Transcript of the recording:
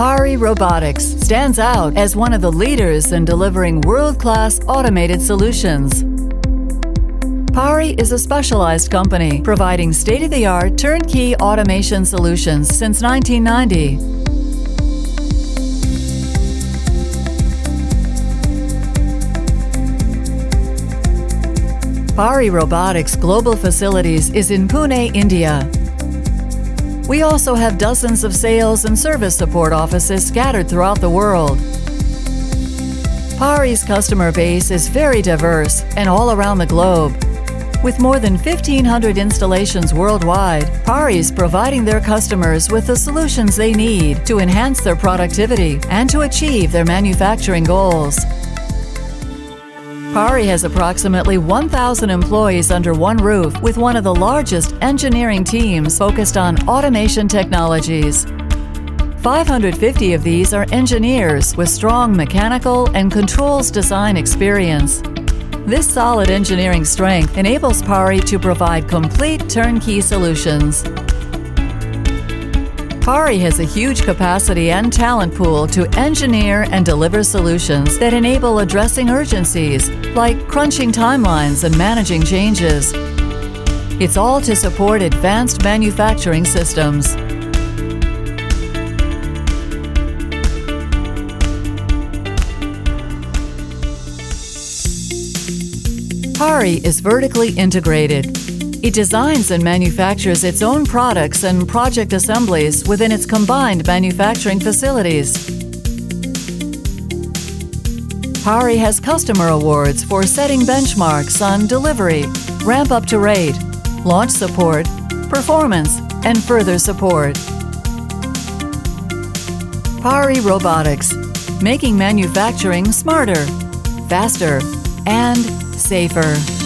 Pari Robotics stands out as one of the leaders in delivering world-class automated solutions. Pari is a specialized company providing state-of-the-art turnkey automation solutions since 1990. Pari Robotics Global Facilities is in Pune, India. We also have dozens of sales and service support offices scattered throughout the world. Pari's customer base is very diverse and all around the globe. With more than 1,500 installations worldwide, Pari is providing their customers with the solutions they need to enhance their productivity and to achieve their manufacturing goals. Pari has approximately 1,000 employees under one roof with one of the largest engineering teams focused on automation technologies. 550 of these are engineers with strong mechanical and controls design experience. This solid engineering strength enables Pari to provide complete turnkey solutions. Pari has a huge capacity and talent pool to engineer and deliver solutions that enable addressing urgencies, like crunching timelines and managing changes. It's all to support advanced manufacturing systems. Pari is vertically integrated it designs and manufactures its own products and project assemblies within its combined manufacturing facilities. Pari has customer awards for setting benchmarks on delivery, ramp up to rate, launch support, performance, and further support. Pari Robotics, making manufacturing smarter, faster, and safer.